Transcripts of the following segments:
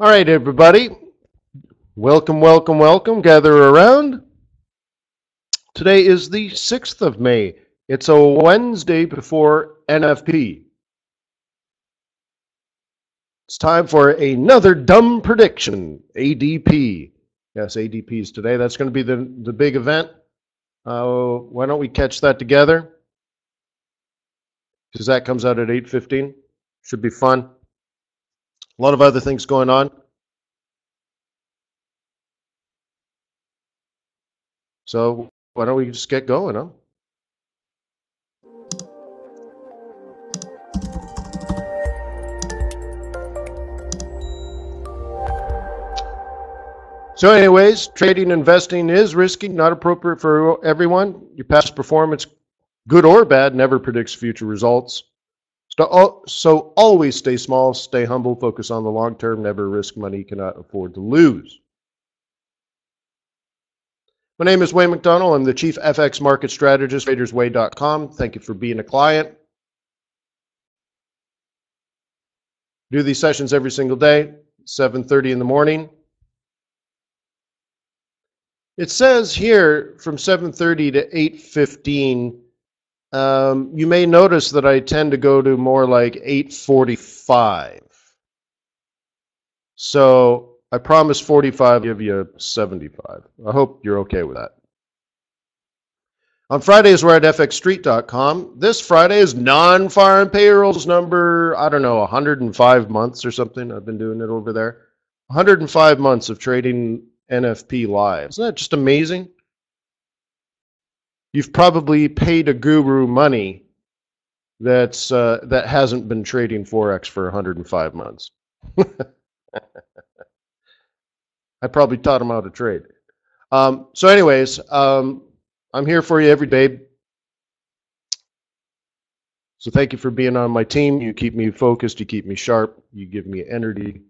All right, everybody. Welcome, welcome, welcome. Gather around. Today is the 6th of May. It's a Wednesday before NFP. It's time for another dumb prediction. ADP. Yes, ADP's today. That's going to be the, the big event. Uh, why don't we catch that together? Because that comes out at 8.15. Should be fun. A lot of other things going on. So why don't we just get going, huh? So anyways, trading investing is risky, not appropriate for everyone. Your past performance, good or bad, never predicts future results. So, always stay small, stay humble, focus on the long term, never risk money you cannot afford to lose. My name is Wayne McDonell. I'm the Chief FX Market Strategist, tradersway.com. Thank you for being a client. Do these sessions every single day, 7.30 in the morning. It says here from 7.30 to 8.15 um, you may notice that I tend to go to more like 845. So I promise 45, give you 75. I hope you're okay with that. On Fridays, we're at fxstreet.com. This Friday is non-farm payrolls number, I don't know, 105 months or something. I've been doing it over there. 105 months of trading NFP live. Isn't that just amazing? You've probably paid a guru money that's uh, that hasn't been trading forex for 105 months. I probably taught him how to trade. Um, so, anyways, um, I'm here for you every day. So, thank you for being on my team. You keep me focused. You keep me sharp. You give me energy.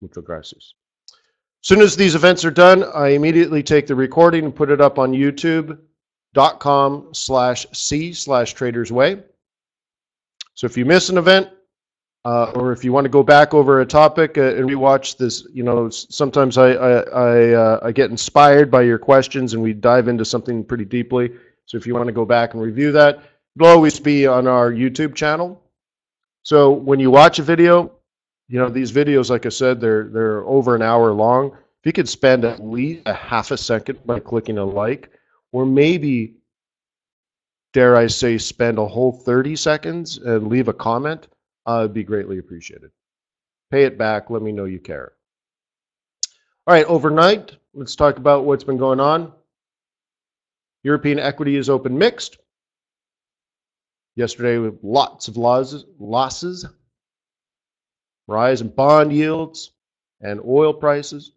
Muchas gracias soon as these events are done, I immediately take the recording and put it up on youtube.com slash C slash Traders Way. So if you miss an event, uh, or if you want to go back over a topic uh, and rewatch this, you know, sometimes I I I, uh, I, get inspired by your questions and we dive into something pretty deeply. So if you want to go back and review that, it'll always be on our YouTube channel. So when you watch a video, you know, these videos, like I said, they're they're over an hour long. If you could spend at least a half a second by clicking a like, or maybe, dare I say, spend a whole 30 seconds and leave a comment, uh, it'd be greatly appreciated. Pay it back. Let me know you care. All right, overnight, let's talk about what's been going on. European equity is open mixed. Yesterday, with lots of losses, losses rise in bond yields and oil prices.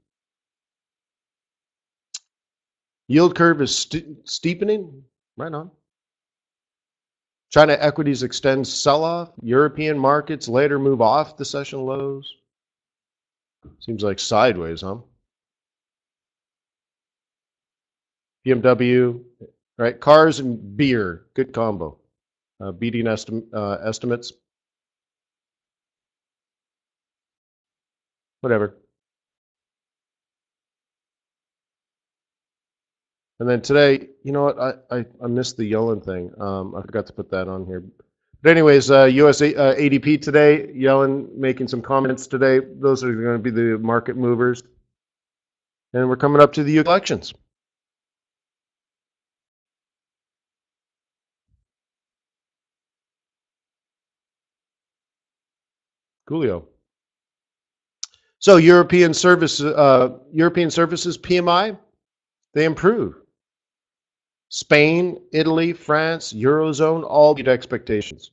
Yield curve is st steepening. Right on. China equities extend sell-off. European markets later move off the session lows. Seems like sideways, huh? BMW, right? Cars and beer, good combo. Uh, beating esti uh, estimates. Whatever. And then today, you know what? I, I, I missed the Yellen thing. Um, I forgot to put that on here. But anyways, uh, US uh, ADP today, Yellen making some comments today. Those are going to be the market movers. And we're coming up to the elections. Coolio. So European service, uh, European services PMI, they improve. Spain, Italy, France, Eurozone all beat expectations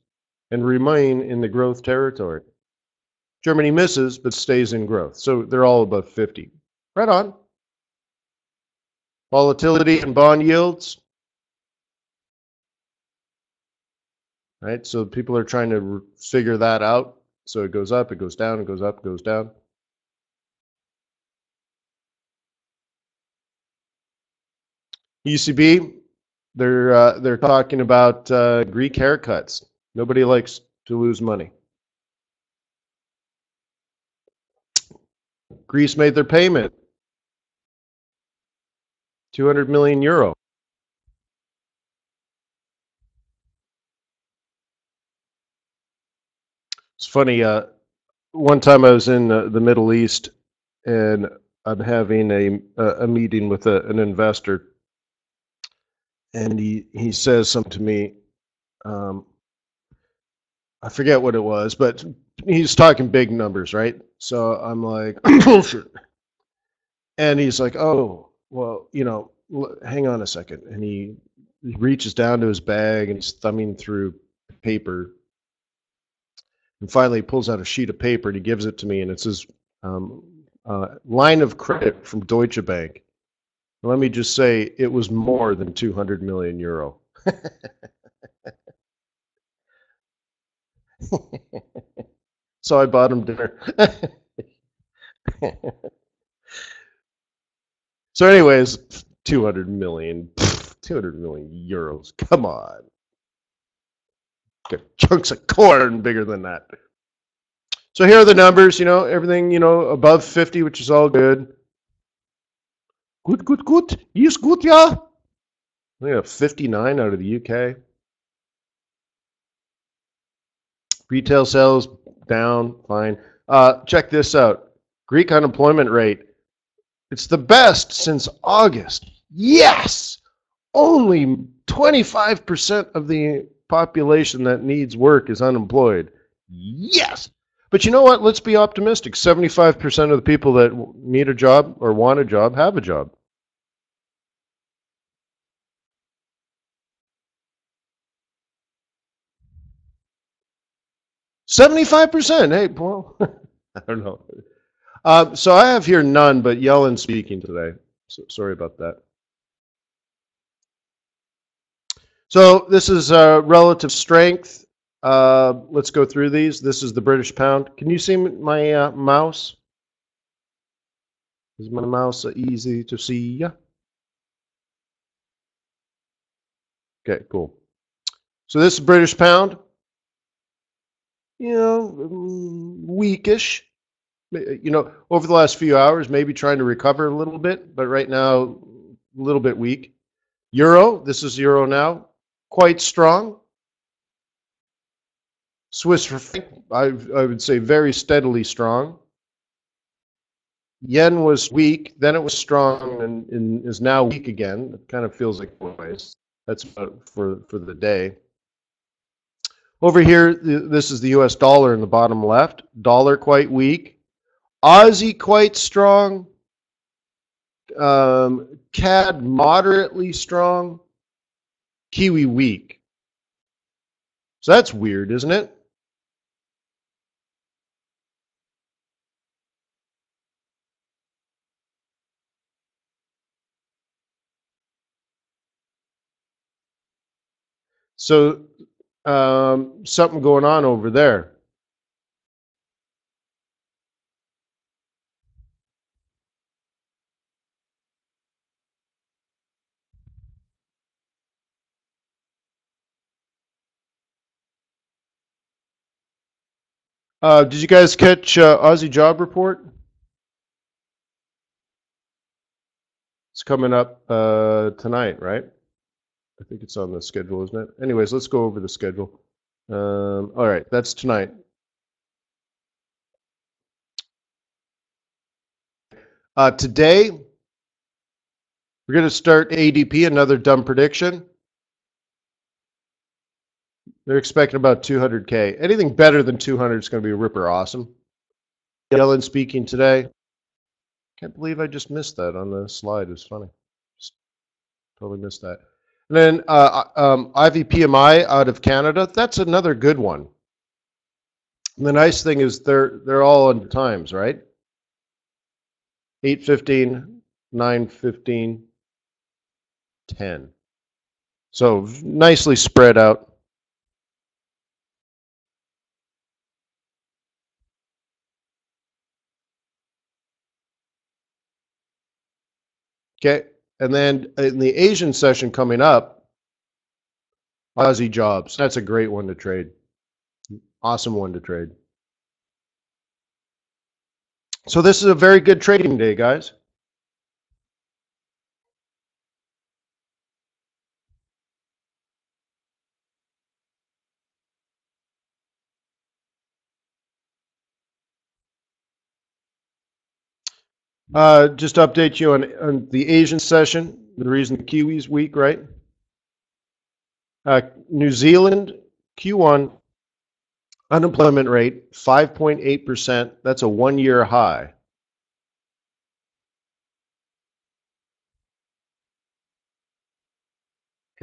and remain in the growth territory. Germany misses but stays in growth. So they're all above 50. Right on. Volatility and bond yields. Right? So people are trying to figure that out. So it goes up, it goes down, it goes up, it goes down. ECB, they're uh, they're talking about uh, Greek haircuts. Nobody likes to lose money. Greece made their payment. 200 million euro. It's funny. Uh, one time I was in uh, the Middle East, and I'm having a a, a meeting with a, an investor, and he he says something to me. Um, I forget what it was, but he's talking big numbers, right? So I'm like, bullshit. And he's like, oh, well, you know, hang on a second. And he reaches down to his bag and he's thumbing through paper. And finally, he pulls out a sheet of paper and he gives it to me, and it says, um, uh, line of credit from Deutsche Bank. Let me just say, it was more than 200 million euro. so I bought him dinner. so, anyways, 200 million, 200 million euros. Come on. Got chunks of corn bigger than that. So here are the numbers, you know, everything, you know, above 50, which is all good. Good, good, good. Yes, good, yeah. We have 59 out of the UK. Retail sales down, fine. Uh, check this out. Greek unemployment rate. It's the best since August. Yes! Only 25% of the population that needs work is unemployed. Yes! But you know what? Let's be optimistic. 75% of the people that need a job or want a job have a job. Seventy-five percent. Hey, well, I don't know. Uh, so I have here none, but Yellen speaking today. So, sorry about that. So this is uh, relative strength. Uh, let's go through these. This is the British pound. Can you see my uh, mouse? Is my mouse easy to see? Okay, cool. So this is British pound you know, mm, weakish. You know, over the last few hours, maybe trying to recover a little bit, but right now, a little bit weak. Euro, this is euro now, quite strong. Swiss I, I would say very steadily strong. Yen was weak, then it was strong, and, and is now weak again. It kind of feels like always. That's for for the day. Over here, this is the US dollar in the bottom left. Dollar quite weak. Aussie quite strong. Um, CAD moderately strong. Kiwi weak. So that's weird, isn't it? So um, something going on over there. Uh, did you guys catch uh, Aussie Job Report? It's coming up uh, tonight, right? I think it's on the schedule, isn't it? Anyways, let's go over the schedule. Um, all right, that's tonight. Uh, today, we're going to start ADP, another dumb prediction. They're expecting about 200K. Anything better than 200 is going to be a ripper awesome. Yellen speaking today. Can't believe I just missed that on the slide. It's funny. Just totally missed that. And then uh, um, Ivey PMI out of Canada, that's another good one. And the nice thing is they're they're all on times, right? 8:15, 9:15, 10. So nicely spread out. Okay. And then in the Asian session coming up, Aussie jobs. That's a great one to trade. Awesome one to trade. So this is a very good trading day, guys. Uh, just update you on, on the Asian session, the reason the Kiwi's weak, right? Uh, New Zealand Q1 unemployment rate 5.8%. That's a one year high.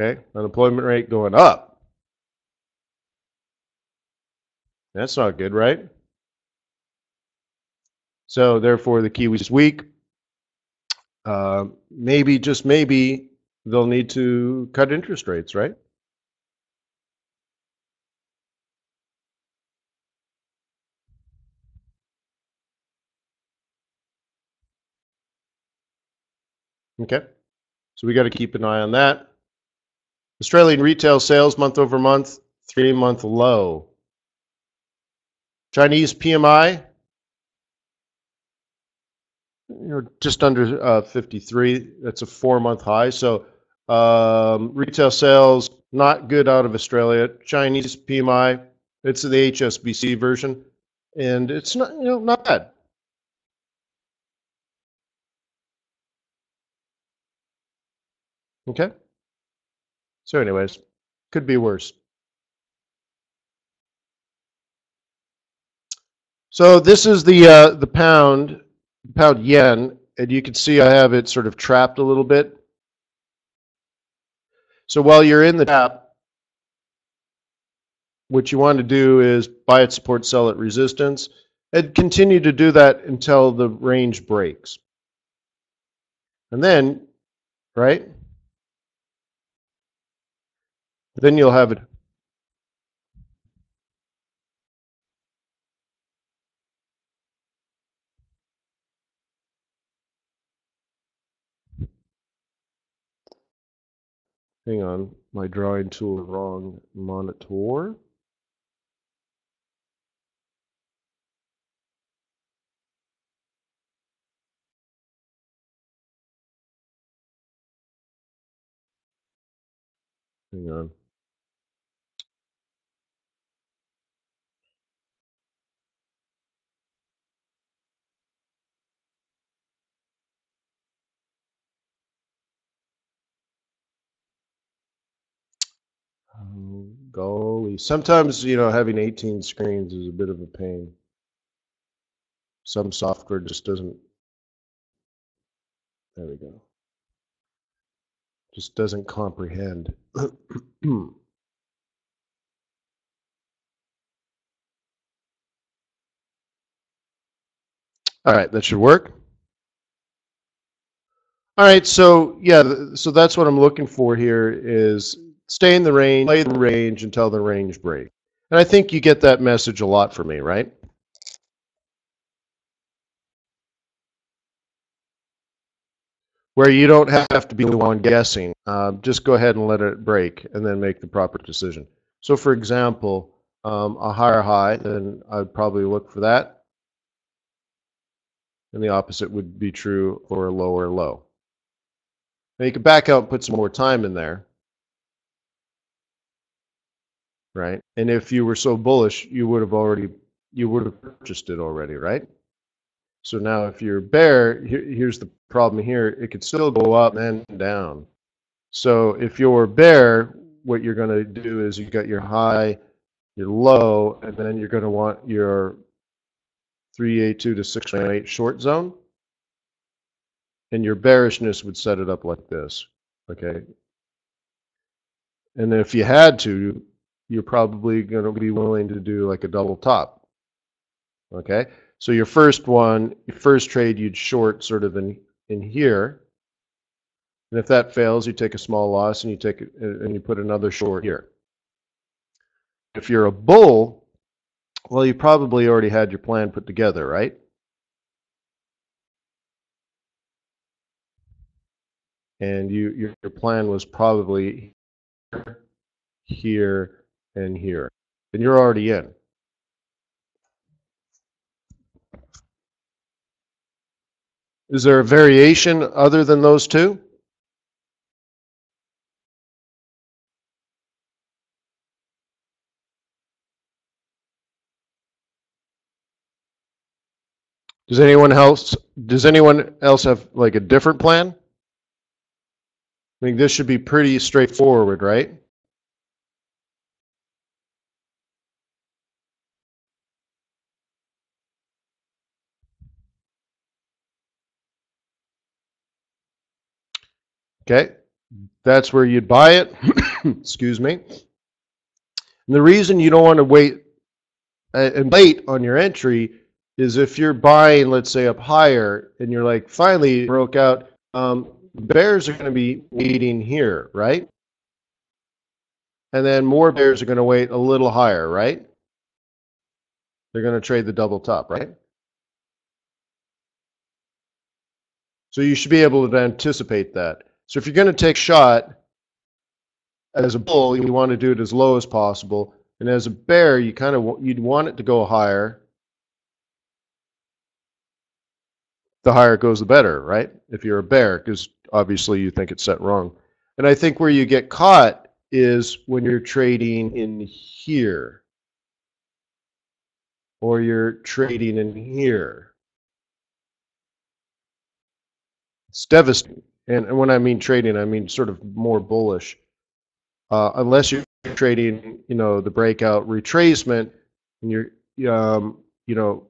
Okay, unemployment rate going up. That's not good, right? So therefore, the Kiwis weak. Uh, maybe, just maybe, they'll need to cut interest rates, right? Okay, so we got to keep an eye on that. Australian retail sales month over month, three month low. Chinese PMI, you know, just under uh, 53. That's a four month high. So um, retail sales not good out of Australia. Chinese PMI, it's the HSBC version, and it's not you know not bad. Okay. So, anyways, could be worse. So this is the uh, the pound pound yen, and you can see I have it sort of trapped a little bit. So while you're in the trap, what you want to do is buy at support, sell at resistance, and continue to do that until the range breaks. And then, right? Then you'll have it. Hang on, my drawing tool wrong monitor. Hang on. Golly. Sometimes, you know, having 18 screens is a bit of a pain. Some software just doesn't. There we go. Just doesn't comprehend. All right, that should work. All right, so yeah, so that's what I'm looking for here is stay in the range, play the range until the range break. And I think you get that message a lot from me, right? Where you don't have to be the one guessing. Uh, just go ahead and let it break and then make the proper decision. So for example, um, a higher high, then I'd probably look for that. And the opposite would be true for a lower low. Now you can back out and put some more time in there right? And if you were so bullish, you would have already you would have purchased it already, right? So now if you're bear, here, here's the problem here, it could still go up and down. So if you're bear, what you're going to do is you got your high, your low, and then you're going to want your 382 to 618 short zone. And your bearishness would set it up like this, okay? And if you had to, you're probably going to be willing to do like a double top. Okay, so your first one, your first trade, you'd short sort of in in here, and if that fails, you take a small loss and you take and you put another short here. If you're a bull, well, you probably already had your plan put together, right? And you your, your plan was probably here and here. And you're already in. Is there a variation other than those two? Does anyone else, does anyone else have like a different plan? I think this should be pretty straightforward, right? Okay, that's where you'd buy it. Excuse me. And the reason you don't want to wait uh, and wait on your entry is if you're buying, let's say, up higher, and you're like, finally broke out, um, bears are going to be waiting here, right? And then more bears are going to wait a little higher, right? They're going to trade the double top, right? So you should be able to anticipate that. So if you're going to take shot as a bull, you want to do it as low as possible. And as a bear, you kind of you'd want it to go higher. The higher it goes, the better, right? If you're a bear, because obviously you think it's set wrong. And I think where you get caught is when you're trading in here, or you're trading in here. It's devastating. And, and when I mean trading, I mean sort of more bullish. Uh, unless you're trading, you know, the breakout retracement, and you're, um, you know,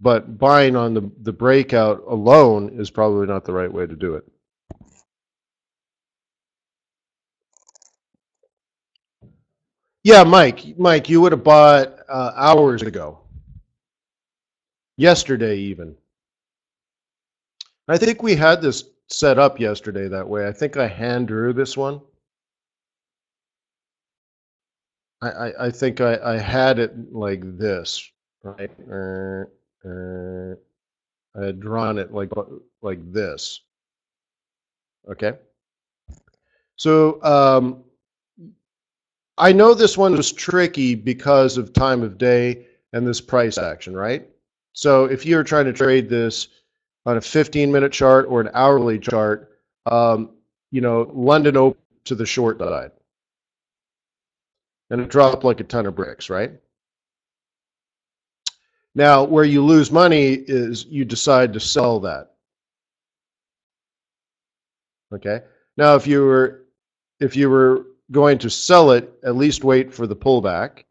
but buying on the, the breakout alone is probably not the right way to do it. Yeah, Mike, Mike, you would have bought uh, hours ago, yesterday even. I think we had this set up yesterday that way. I think I hand drew this one. I, I, I think I, I had it like this, right? Uh, uh, I had drawn it like like this. Okay. So um, I know this one was tricky because of time of day and this price action, right? So if you're trying to trade this on a 15 minute chart or an hourly chart, um, you know, London opened to the short side. And it dropped like a ton of bricks, right? Now, where you lose money is you decide to sell that. Okay. Now, if you were if you were going to sell it, at least wait for the pullback,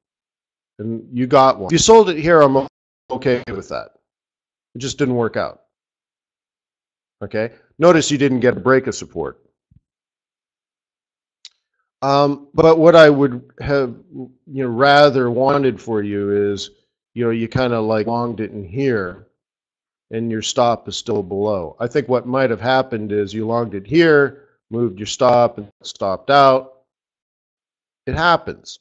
and you got one. If you sold it here, I'm okay with that. It just didn't work out. Okay. Notice you didn't get a break of support. Um, but what I would have, you know, rather wanted for you is, you know, you kind of like longed it in here, and your stop is still below. I think what might have happened is you longed it here, moved your stop, and stopped out. It happens,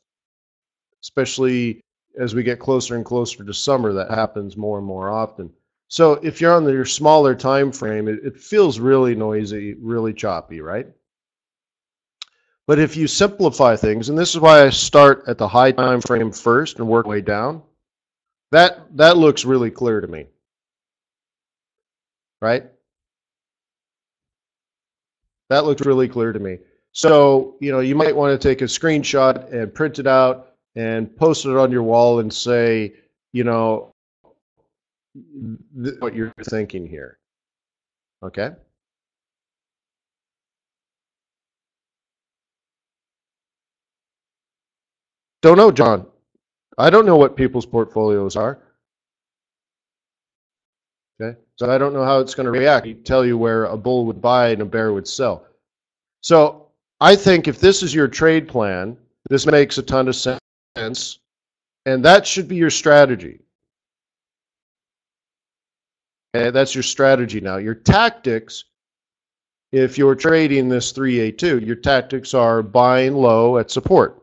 especially as we get closer and closer to summer. That happens more and more often. So if you're on your smaller time frame, it, it feels really noisy, really choppy, right? But if you simplify things, and this is why I start at the high time frame first and work way down, that that looks really clear to me. Right? That looks really clear to me. So, you know, you might want to take a screenshot and print it out and post it on your wall and say, you know, th- what you're thinking here. Okay? Don't know, John. I don't know what people's portfolios are. Okay? So I don't know how it's going to react. I tell you where a bull would buy and a bear would sell. So I think if this is your trade plan, this makes a ton of sense. And that should be your strategy. Okay, that's your strategy now. Your tactics, if you're trading this 382, your tactics are buying low at support.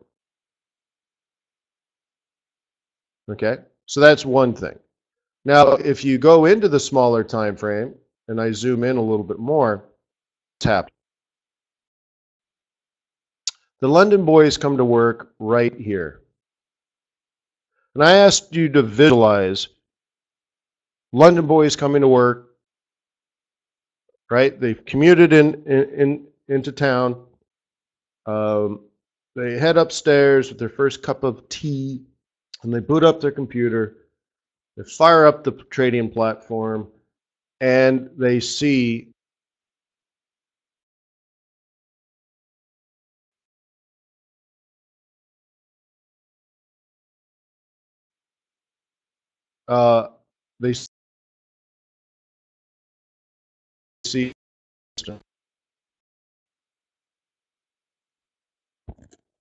Okay, so that's one thing. Now, if you go into the smaller time frame, and I zoom in a little bit more, tap. The London boys come to work right here. And I asked you to visualize London boys coming to work right? They've commuted in, in, in into town. Um, they head upstairs with their first cup of tea, and they boot up their computer. They fire up the trading platform, and they see uh, they see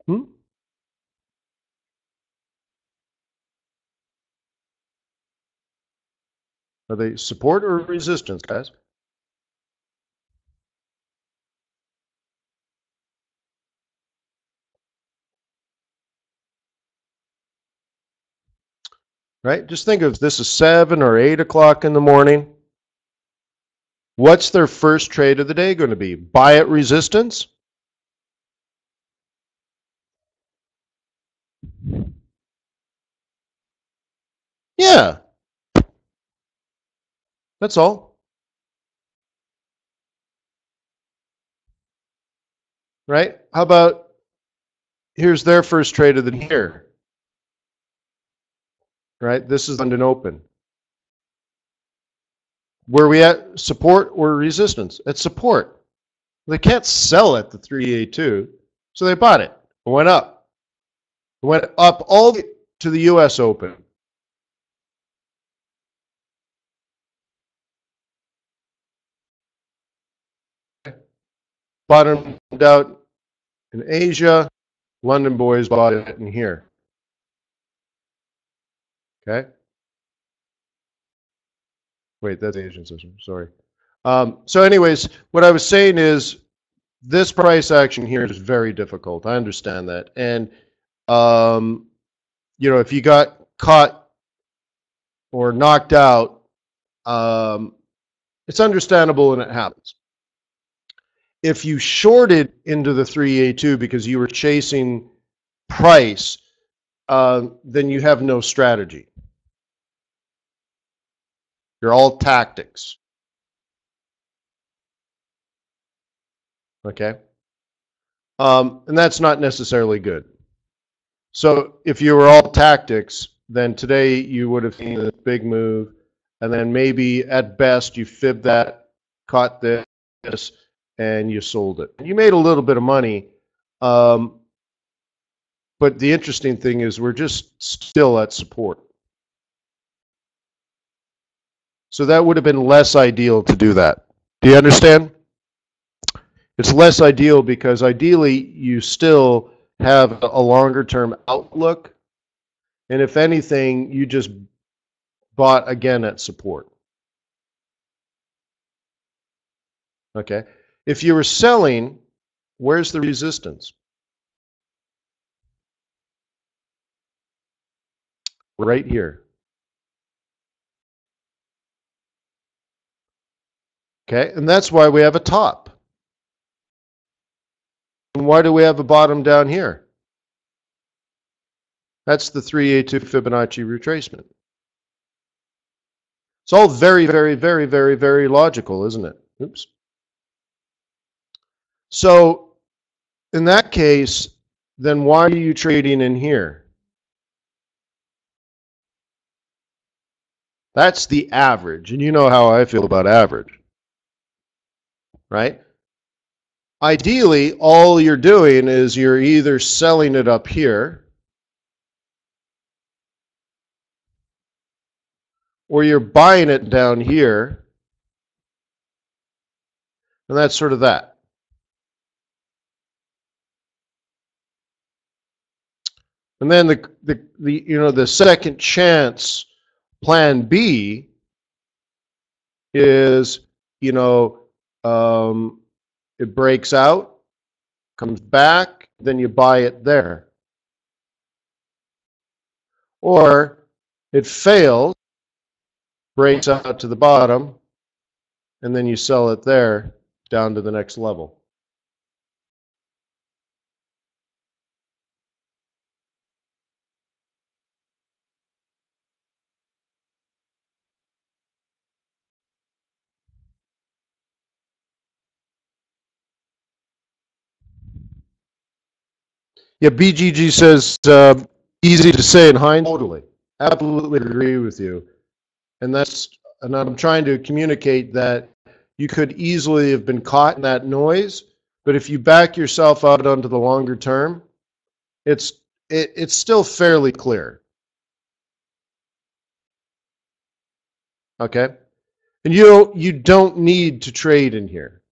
Hmm? Are they support or resistance, guys? Right? Just think of this is seven or eight o'clock in the morning. What's their first trade of the day going to be? Buy at resistance? Yeah. That's all. Right? How about here's their first trade of the year. Right? This is London Open. Where we at support or resistance? At support. They can't sell at the 382, so they bought it. It went up. It went up all the, to the US Open. bottomed out in Asia. London boys bought it in here. Okay. Wait, that's the Asian system. Sorry. Um, so, anyways, what I was saying is this price action here is very difficult. I understand that, and um, you know, if you got caught or knocked out, um, it's understandable and it happens if you shorted into the 382 because you were chasing price, uh, then you have no strategy. You're all tactics. Okay? Um, and that's not necessarily good. So if you were all tactics, then today you would have seen a big move, and then maybe at best you fibbed that, caught this, and you sold it. You made a little bit of money. Um, but the interesting thing is we're just still at support. So that would have been less ideal to do that. Do you understand? It's less ideal because ideally you still have a longer term outlook. And if anything, you just bought again at support. Okay. If you were selling, where's the resistance? Right here. Okay, and that's why we have a top. And why do we have a bottom down here? That's the 382 Fibonacci retracement. It's all very, very, very, very, very logical, isn't it? Oops. So in that case, then why are you trading in here? That's the average. And you know how I feel about average. Right? Ideally, all you're doing is you're either selling it up here or you're buying it down here. And that's sort of that. And then the, the, the you know the second chance plan B is you know um, it breaks out, comes back, then you buy it there. Or it fails, breaks out to the bottom, and then you sell it there down to the next level. Yeah, BGG says uh, easy to say in hindsight. Totally, absolutely agree with you, and that's and I'm trying to communicate that you could easily have been caught in that noise, but if you back yourself out onto the longer term, it's it, it's still fairly clear. Okay, and you you don't need to trade in here.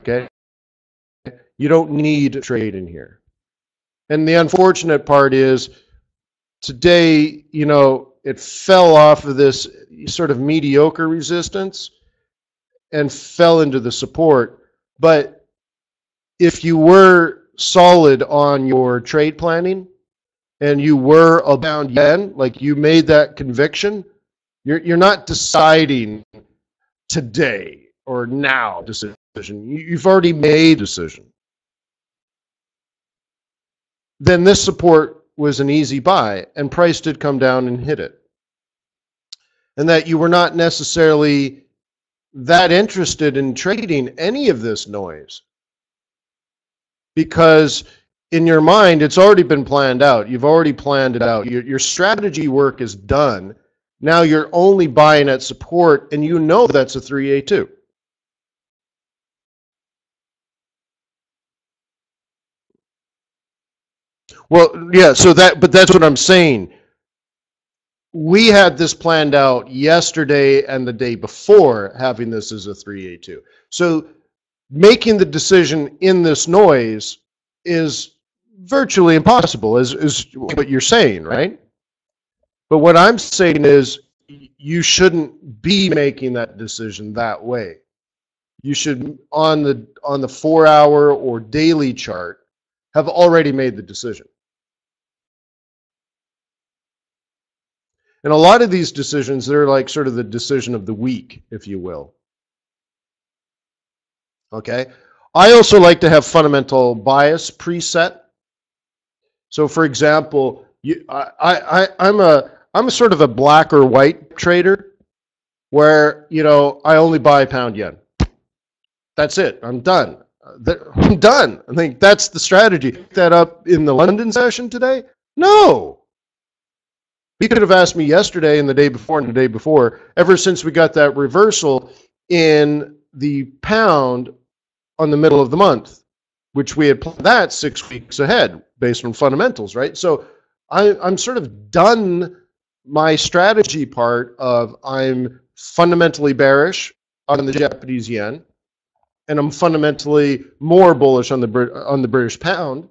Okay, you don't need trade in here. And the unfortunate part is today, you know, it fell off of this sort of mediocre resistance and fell into the support. But if you were solid on your trade planning and you were abound yen, like you made that conviction, you're you're not deciding today or now decision. You've already made a decision. Then this support was an easy buy, and price did come down and hit it. And that you were not necessarily that interested in trading any of this noise. Because in your mind it's already been planned out. You've already planned it out. Your, your strategy work is done. Now you're only buying at support and you know that's a 382 well yeah so that but that's what i'm saying we had this planned out yesterday and the day before having this as a 382. So making the decision in this noise is virtually impossible, is, is what you're saying, right? But what I'm saying is you shouldn't be making that decision that way. You should on the on the 4 hour or daily chart have already made the decision. And a lot of these decisions, they're like sort of the decision of the week, if you will. Okay. I also like to have fundamental bias preset. So, for example, you, I, I, I'm a I'm a sort of a black or white trader, where you know I only buy pound yen. That's it. I'm done. I'm done. I think that's the strategy. That up in the London session today? No, he could have asked me yesterday and the day before and the day before, ever since we got that reversal in the pound on the middle of the month, which we had planned that six weeks ahead based on fundamentals, right? So I, I'm sort of done my strategy part of I'm fundamentally bearish on the Japanese yen, and I'm fundamentally more bullish on the on the British pound.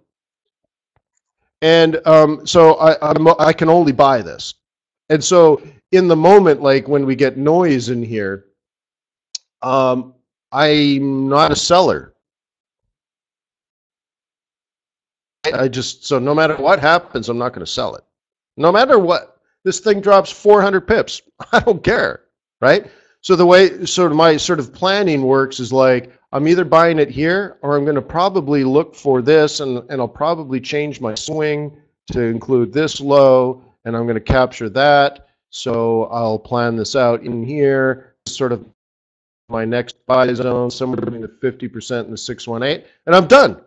And um, so I, I'm, I can only buy this. And so in the moment, like when we get noise in here, um, I'm not a seller. I just, so no matter what happens, I'm not going to sell it. No matter what, this thing drops 400 pips. I don't care, right? So the way sort of my sort of planning works is like I'm either buying it here or I'm going to probably look for this and, and I'll probably change my swing to include this low and I'm going to capture that. So I'll plan this out in here, sort of my next buy zone, somewhere between the 50% and the 618, and I'm done.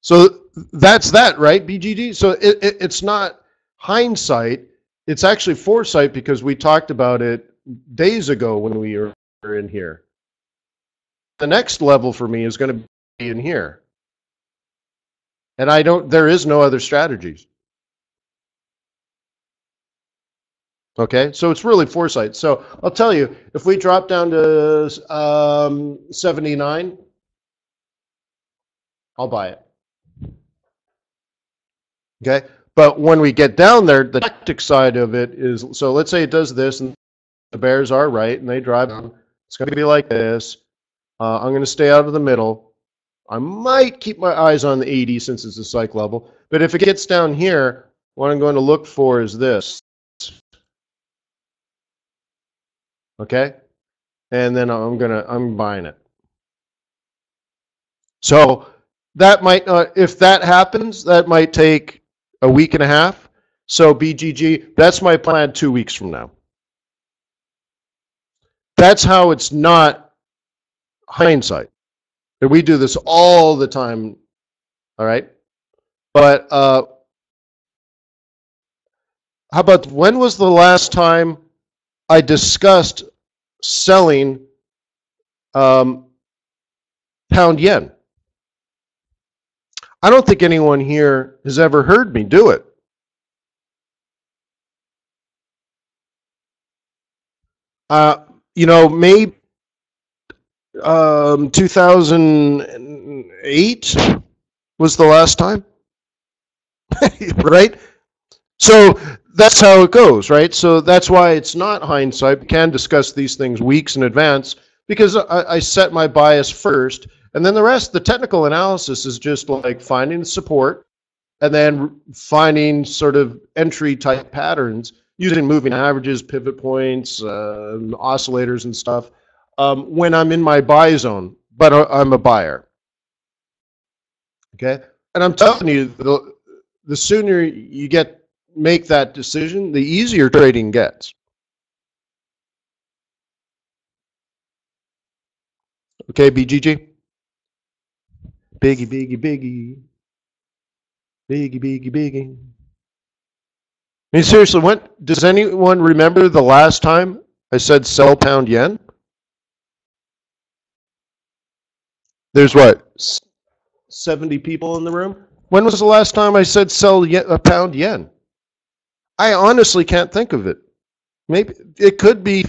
So that's that, right, BGG? So it, it, it's not hindsight, it's actually foresight because we talked about it days ago when we were in here the next level for me is going to be in here. And I don't, there is no other strategies. Okay, so it's really foresight. So I'll tell you, if we drop down to um, 79, I'll buy it. Okay, but when we get down there, the tactic side of it is, so let's say it does this and the bears are right and they drive. It's going to be like this. Uh, I'm going to stay out of the middle. I might keep my eyes on the 80 since it's a psych level. But if it gets down here, what I'm going to look for is this. Okay? And then I'm going to, I'm buying it. So that might not, if that happens, that might take a week and a half. So BGG, that's my plan two weeks from now. That's how it's not hindsight. And we do this all the time. All right. But uh, how about when was the last time I discussed selling um, pound yen? I don't think anyone here has ever heard me do it. Uh, you know, maybe um, 2008 was the last time, right? So that's how it goes, right? So that's why it's not hindsight. We can discuss these things weeks in advance because I, I set my bias first, and then the rest, the technical analysis, is just like finding support and then finding sort of entry type patterns using moving averages, pivot points, uh, oscillators, and stuff um, when I'm in my buy zone, but I'm a buyer. Okay, and I'm telling you, the, the sooner you get make that decision, the easier trading gets. Okay, BGG. Biggie, biggie, biggie. Biggie, biggie, biggie. I mean, seriously, when does anyone remember the last time I said sell pound yen? There's what? 70 people in the room? When was the last time I said sell a pound yen? I honestly can't think of it. Maybe it could be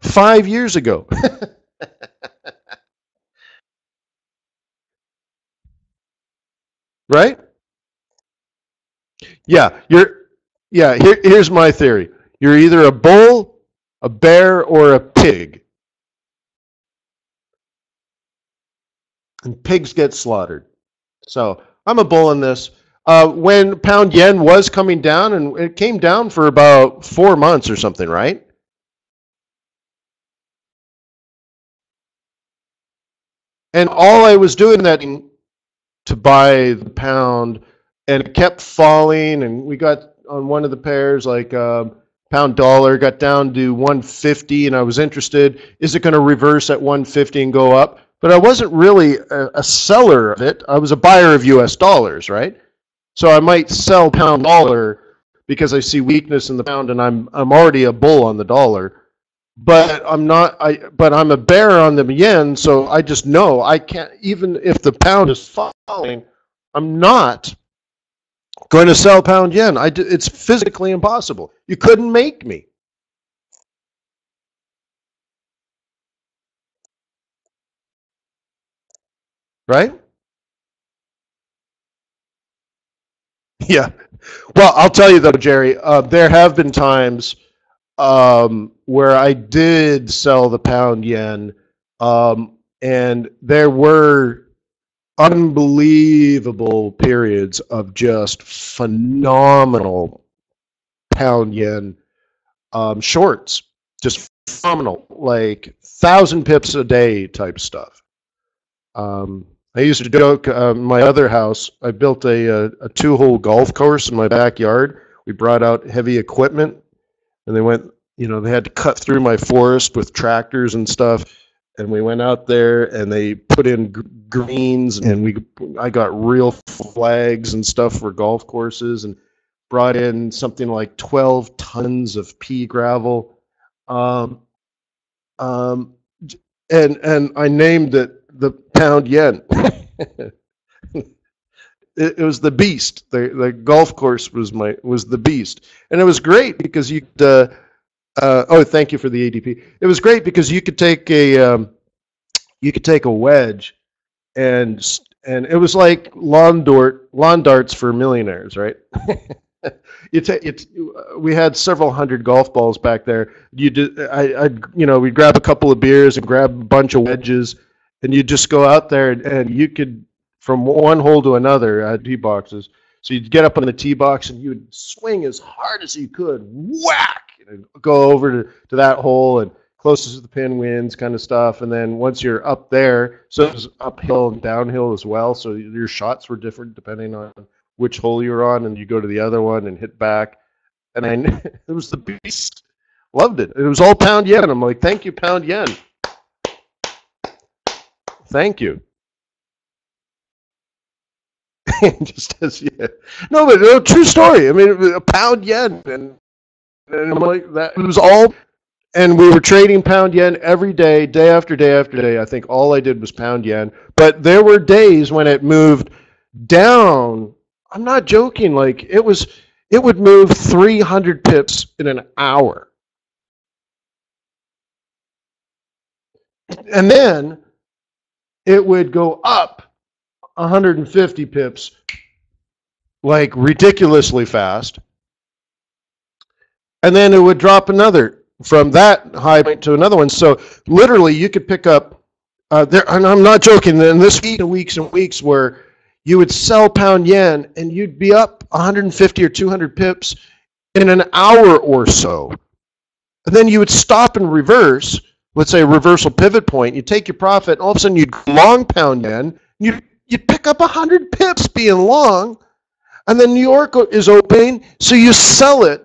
five years ago. right? Yeah, you're. Yeah, here, here's my theory. You're either a bull, a bear, or a pig. And pigs get slaughtered. So I'm a bull in this uh, when pound yen was coming down, and it came down for about four months or something, right? And all I was doing that to buy the pound, and it kept falling, and we got on one of the pairs like uh, pound dollar got down to 150, and I was interested. Is it going to reverse at 150 and go up? But I wasn't really a, a seller of it. I was a buyer of U.S. dollars, right? So I might sell pound dollar because I see weakness in the pound and I'm I'm already a bull on the dollar. But I'm not I but I'm a bear on the yen, so I just know I can't even if the pound is falling, I'm not going to sell pound yen. I it's physically impossible. You couldn't make me. Right? Yeah. Well, I'll tell you though, Jerry, uh, there have been times um, where I did sell the pound yen, um, and there were unbelievable periods of just phenomenal pound yen um, shorts, just phenomenal, like thousand pips a day type stuff. Um, I used to joke uh, my other house. I built a, a, a two hole golf course in my backyard. We brought out heavy equipment, and they went. You know, they had to cut through my forest with tractors and stuff. And we went out there, and they put in g- greens, and we. I got real flags and stuff for golf courses, and brought in something like 12 tons of pea gravel. Um, um, and and I named it the pound yen. it, was the beast. The the golf course was my was the beast, and it was great because you. Uh, uh, oh, thank you for the ADP. It was great because you could take a um, you could take a wedge, and and it was like lawn dart lawn darts for millionaires, right? you take it. We had several hundred golf balls back there. You did. I, I, you know, we'd grab a couple of beers and grab a bunch of wedges, and you just go out there and, and you could from one hole to another uh, at tee boxes. So you'd get up on the tee box and you would swing as hard as you could, whack, and go over to, to that hole and closest to the pin wins kind of stuff. And then once you're up there, so it was uphill and downhill as well. So your shots were different depending on which hole you're on, and you go to the other one and hit back. And I, it was the beast. Loved it. It was all pound yen. I'm like, thank you, pound yen. Thank you. just as you, no, but no, true story. I mean, a pound yen, and and I'm like that. It was all, and we were trading pound yen every day, day after day after day. I think all I did was pound yen, but there were days when it moved down. I'm not joking. Like it was, it would move 300 pips in an hour, and then it would go up 150 pips like ridiculously fast. And then it would drop another from that high point to another one. So literally, you could pick up uh, there, and I'm not joking. In this week and weeks and weeks where you would sell pound yen and you'd be up 150 or 200 pips in an hour or so, and then you would stop and reverse. Let's say a reversal pivot point. You take your profit, and all of a sudden you'd long pound yen. You you pick up 100 pips being long, and then New York is opening, so you sell it,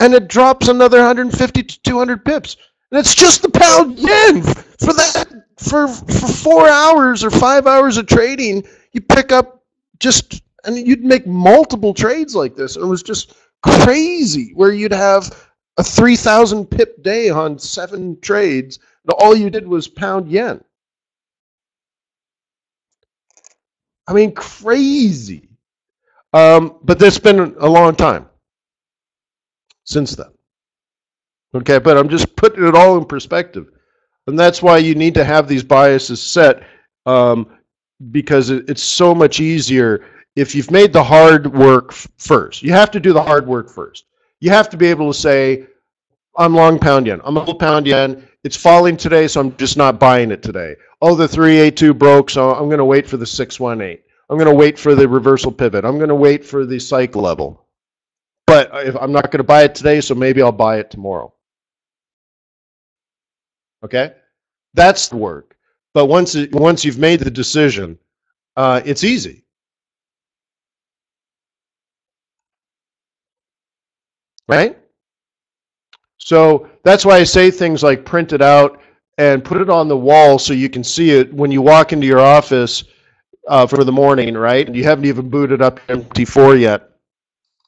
and it drops another 150 to 200 pips. And it's just the pound yen for that for for four hours or five hours of trading. You pick up just and you'd make multiple trades like this. It was just crazy where you'd have a 3,000 pip day on seven trades. And all you did was pound yen. I mean, crazy. Um, but that's been a long time since then. Okay, but I'm just putting it all in perspective. And that's why you need to have these biases set um, because it, it's so much easier if you've made the hard work first. You have to do the hard work first. You have to be able to say, I'm long pound yen. I'm a little pound yen. It's falling today, so I'm just not buying it today. Oh, the 382 broke, so I'm going to wait for the 618. I'm going to wait for the reversal pivot. I'm going to wait for the cycle level. But if I'm not going to buy it today, so maybe I'll buy it tomorrow. Okay? That's the work. But once it, once you've made the decision, uh, it's easy. Right? So that's why I say things like print it out and put it on the wall so you can see it when you walk into your office uh, for the morning, right? And you haven't even booted up MT4 yet.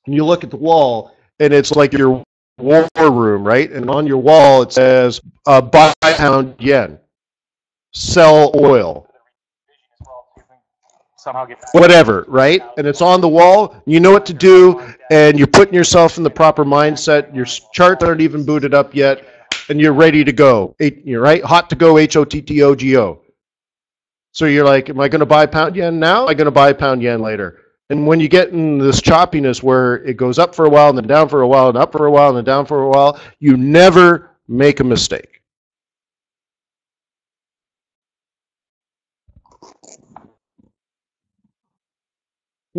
And you look at the wall, and it's like your war room, right? And on your wall it says uh, buy pound yen, sell oil, whatever, right? And it's on the wall. You know what to do, and you're putting yourself in the proper mindset. Your charts aren't even booted up yet, and you're ready to go. You're right, hot to go. H O T T O G O. So you're like, am I going to buy pound yen now? Am I going to buy pound yen later? And when you get in this choppiness where it goes up for a while and then down for a while and up for a while and then down for a while, you never make a mistake.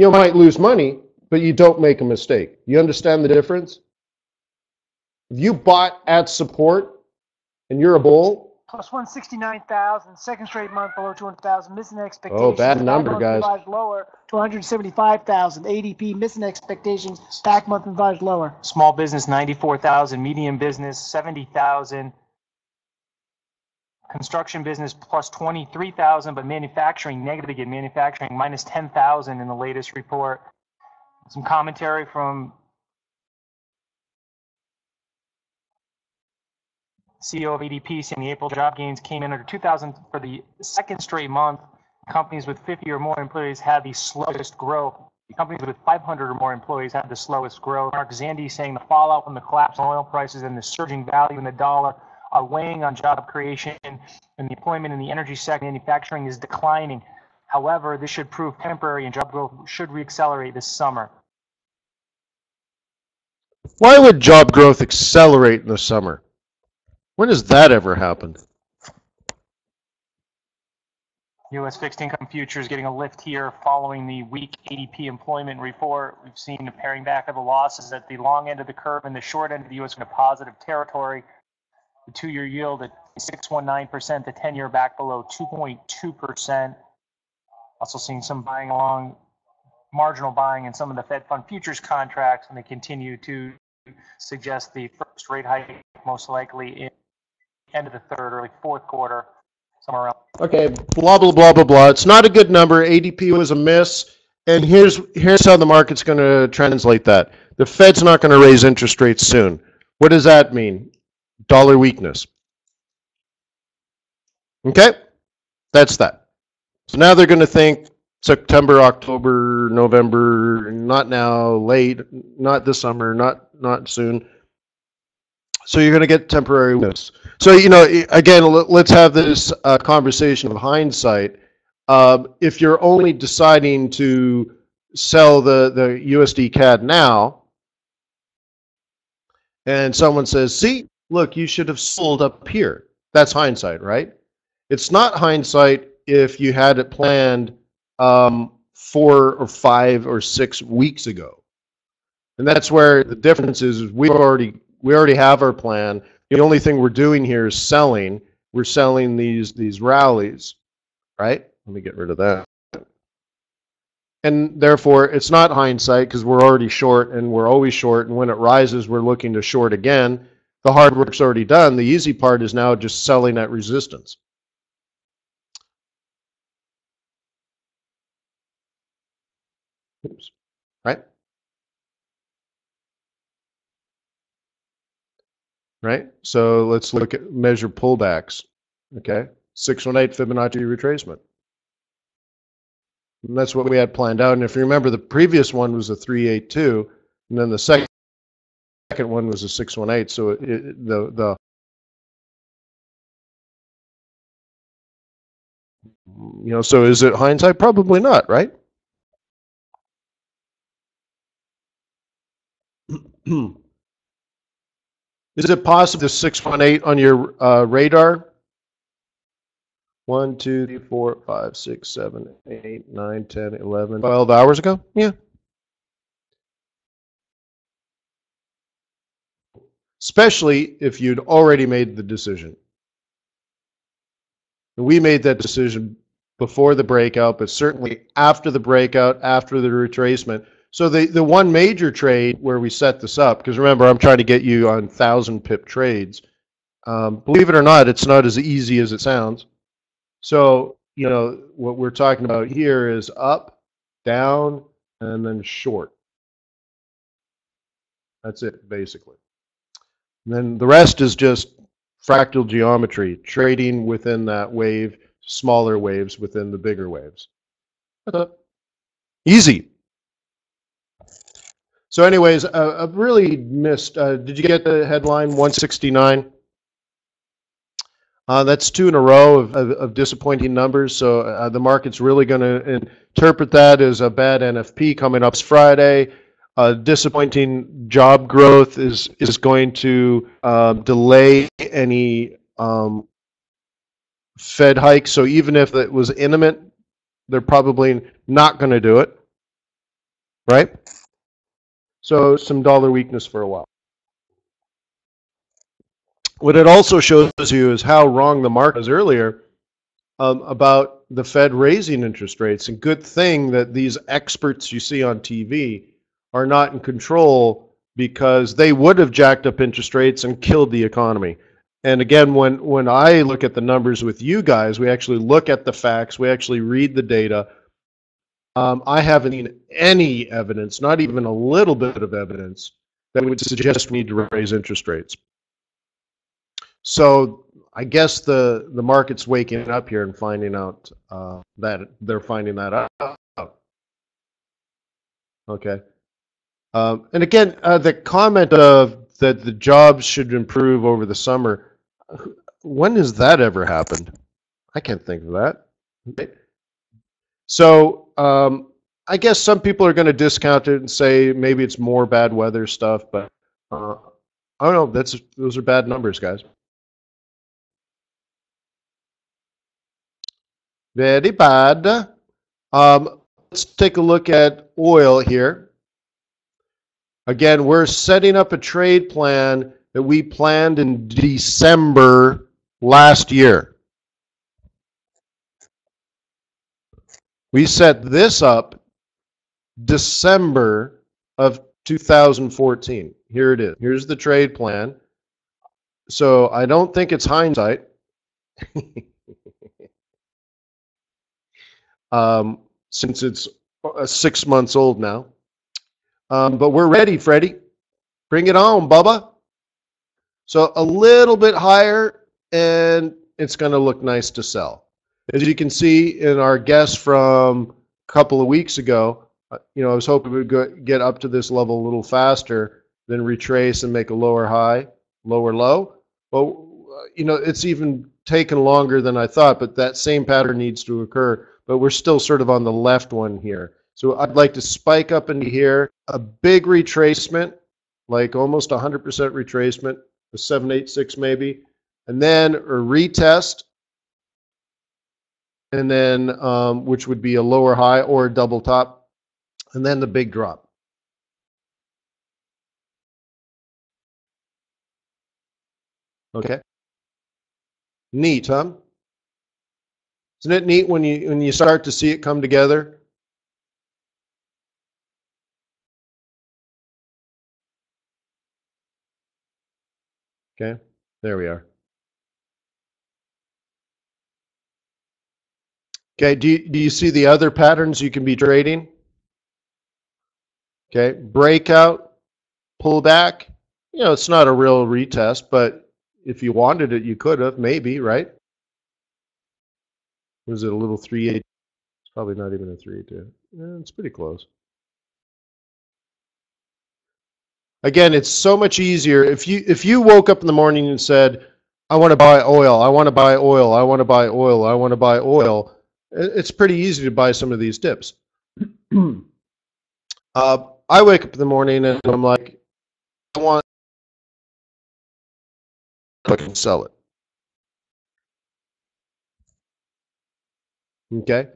You might lose money, but you don't make a mistake. You understand the difference? If you bought at support and you're a bull, plus 169,000, second straight month below 200,000, missing expectations. Oh, bad number, guys. Lower to 175,000. ADP missing expectations, back month revised lower. Small business 94,000, medium business 70,000. Construction business plus 23,000, but manufacturing negative again. Manufacturing minus 10,000 in the latest report. Some commentary from CEO of ADP saying the April job gains came in under 2,000 for the second straight month. Companies with 50 or more employees had the slowest growth. Companies with 500 or more employees had the slowest growth. Mark Zandi saying the fallout from the collapse in oil prices and the surging value in the dollar are weighing on job creation and the employment in the energy sector. Manufacturing is declining. However, this should prove temporary and job growth should reaccelerate this summer. Why would job growth accelerate in the summer? When has that ever happened? U.S. fixed income futures getting a lift here following the weak ADP employment report. We've seen a paring back of the losses at the long end of the curve and the short end of the U.S. in a positive territory. The two-year yield at 6.19%, the 10-year back below 2.2%. Also seeing some buying along, marginal buying in some of the Fed fund futures contracts, and they continue to suggest the first rate hike most likely in end of the third, early fourth quarter, somewhere around. Okay, blah, blah, blah, blah, blah. It's not a good number. ADP was a miss. And here's here's how the market's going to translate that. The Fed's not going to raise interest rates soon. What does that mean? Dollar weakness. Okay? That's that. So now they're going to think September, October, November, not now, late, not this summer, not not soon. So you're going to get temporary weakness. So you know, again, let- let's have this uh, conversation of hindsight. Um, if you're only deciding to sell the the USD CAD now, and someone says, "See, look, you should have sold up here," that's hindsight, right? It's not hindsight if you had it planned um, four or five or six weeks ago. And that's where the difference is, is we already we already have our plan. The only thing we're doing here is selling. We're selling these these rallies, right? Let me get rid of that. And therefore, it's not hindsight because we're already short and we're always short. And when it rises, we're looking to short again. The hard work's already done. The easy part is now just selling at resistance. Oops. Right? Right? So let's look at measure pullbacks. Okay? 618 Fibonacci retracement. And that's what we had planned out. And if you remember, the previous one was a 382, and then the second second one was a 618. So it, it, the the you know, so is it hindsight? Probably not, right? Is it possible the 618 on your uh, radar? 1, 2, 3, 4, 5, 6, 7, 8, 9, 10, 11, 12 hours ago? Yeah. Especially if you'd already made the decision. We made that decision before the breakout, but certainly after the breakout, after the retracement. So the, the one major trade where we set this up, because remember, I'm trying to get you on 1,000 pip trades. Um, believe it or not, it's not as easy as it sounds. So, you know, what we're talking about here is up, down, and then short. That's it, basically. Then the rest is just fractal geometry, trading within that wave, smaller waves within the bigger waves. Easy. So, anyways, uh, I've really missed. Uh, did you get the headline 169? Uh, that's two in a row of, of, of disappointing numbers. So uh, the market's really going to interpret that as a bad NFP coming up Friday. Uh, disappointing job growth is is going to um, delay any um, Fed hike. So even if it was imminent, they're probably not going to do it, right? So some dollar weakness for a while. What it also shows you is how wrong the market was earlier um, about the Fed raising interest rates. And good thing that these experts you see on TV are not in control because they would have jacked up interest rates and killed the economy. And again, when, when I look at the numbers with you guys, we actually look at the facts, we actually read the data. Um, I haven't seen any evidence, not even a little bit of evidence, that would suggest we need to raise interest rates. So I guess the the market's waking up here and finding out uh, that they're finding that out. Okay. Um, and again, uh, the comment of that the jobs should improve over the summer. When has that ever happened? I can't think of that. So um, I guess some people are going to discount it and say maybe it's more bad weather stuff, but uh, I don't know. That's those are bad numbers, guys. Very bad. Um, let's take a look at oil here. Again, we're setting up a trade plan that we planned in December last year. We set this up December of 2014. Here it is. Here's the trade plan. So I don't think it's hindsight. um, since it's uh, six months old now. Um, but we're ready, Freddie. Bring it on, Bubba. So a little bit higher, and it's going to look nice to sell. As you can see in our guess from a couple of weeks ago, uh, you know, I was hoping we'd get up to this level a little faster, then retrace and make a lower high, lower low. Well, uh, you know, it's even taken longer than I thought, but that same pattern needs to occur. But we're still sort of on the left one here. So I'd like to spike up into here, a big retracement, like almost 100% retracement, a 786 maybe, and then a retest, and then um, which would be a lower high or a double top, and then the big drop. Okay. Neat, huh? Isn't it neat when you when you start to see it come together? Okay, there we are. Okay, do you, do you see the other patterns you can be trading? Okay, breakout, pullback. You know, it's not a real retest, but if you wanted it, you could have, maybe, right? Was it a little 3 8? It's probably not even a 3 8. Yeah, it's pretty close. Again, it's so much easier if you if you woke up in the morning and said, "I want to buy oil. I want to buy oil. I want to buy oil. I want to buy oil." It's pretty easy to buy some of these dips. uh, I wake up in the morning and I'm like, "I want I can sell it. Okay.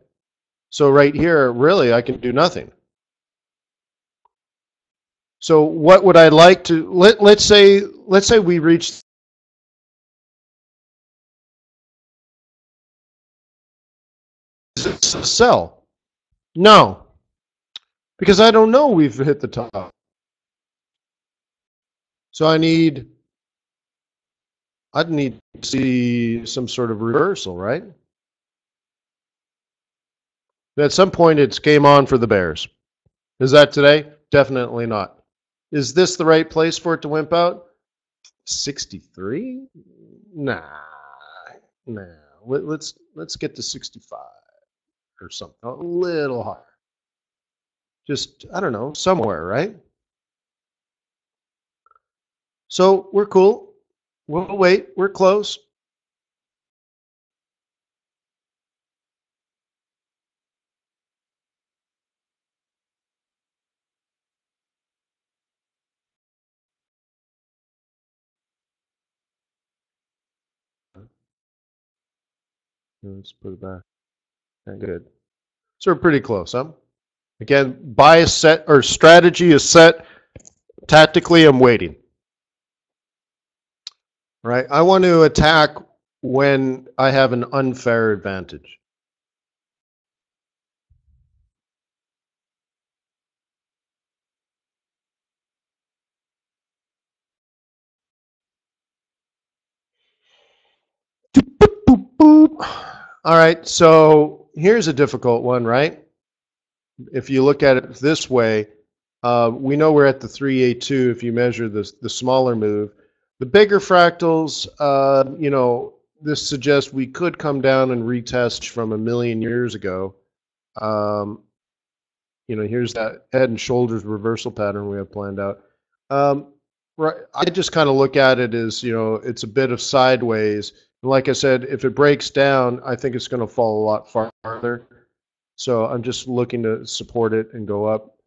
So right here, really, I can do nothing. So what would I like to let let's say let's say we reach sell. No. Because I don't know we've hit the top. So I need I'd need to see some sort of reversal, right? At some point, it's game on for the Bears. Is that today? Definitely not. Is this the right place for it to wimp out? 63? Nah. Nah. Let, let's let's get to 65 or something. A little higher. Just I don't know, somewhere, right? So we're cool. We'll wait. We're close. Let's put it back. Okay, good. So we're pretty close, huh? Again, bias set or strategy is set. Tactically, I'm waiting right? I want to attack when I have an unfair advantage. All right, so here's a difficult one, right? If you look at it this way, uh, we know we're at the 382 if you measure the, the smaller move. The bigger fractals, uh, you know, this suggests we could come down and retest from a million years ago. Um, you know, here's that head and shoulders reversal pattern we have planned out. Um, right, I just kind of look at it as you know, it's a bit of sideways. And like I said, if it breaks down, I think it's going to fall a lot farther. So I'm just looking to support it and go up.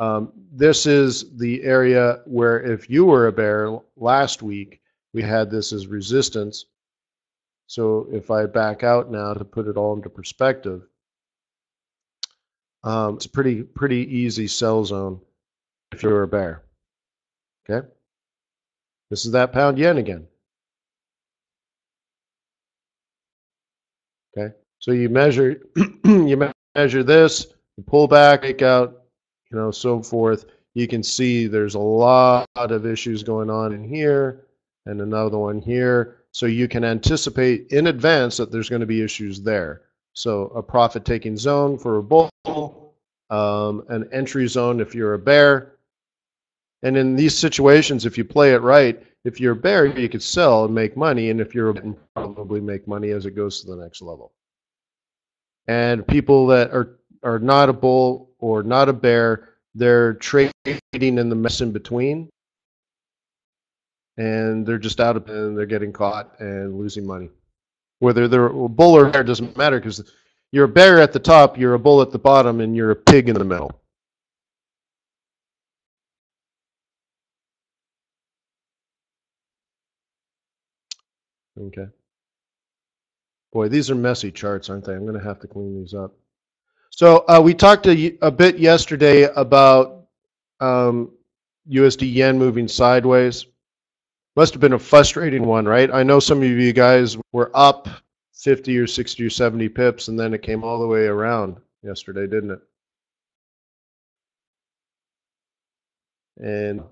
Um, this is the area where if you were a bear last week, we had this as resistance. So if I back out now to put it all into perspective, um, it's a pretty pretty easy sell zone if you're a bear. Okay. This is that pound yen again. Okay. So you measure you measure this, you pull back, take out, you know, so forth. You can see there's a lot of issues going on in here and another one here. So you can anticipate in advance that there's going to be issues there. So a profit taking zone for a bull, um, an entry zone if you're a bear. And in these situations, if you play it right, if you're a bear, you could sell and make money, and if you're a bull, probably make money as it goes to the next level. And people that are are not a bull or not a bear, they're trading in the mess in between, and they're just out of and they're getting caught and losing money. Whether they're a bull or a bear doesn't matter because you're a bear at the top, you're a bull at the bottom, and you're a pig in the middle. Okay. Boy, these are messy charts, aren't they? I'm going to have to clean these up. So uh, we talked a, a, bit yesterday about um, USD yen moving sideways. Must have been a frustrating one, right? I know some of you guys were up 50 or 60 or 70 pips, and then it came all the way around yesterday, didn't it? And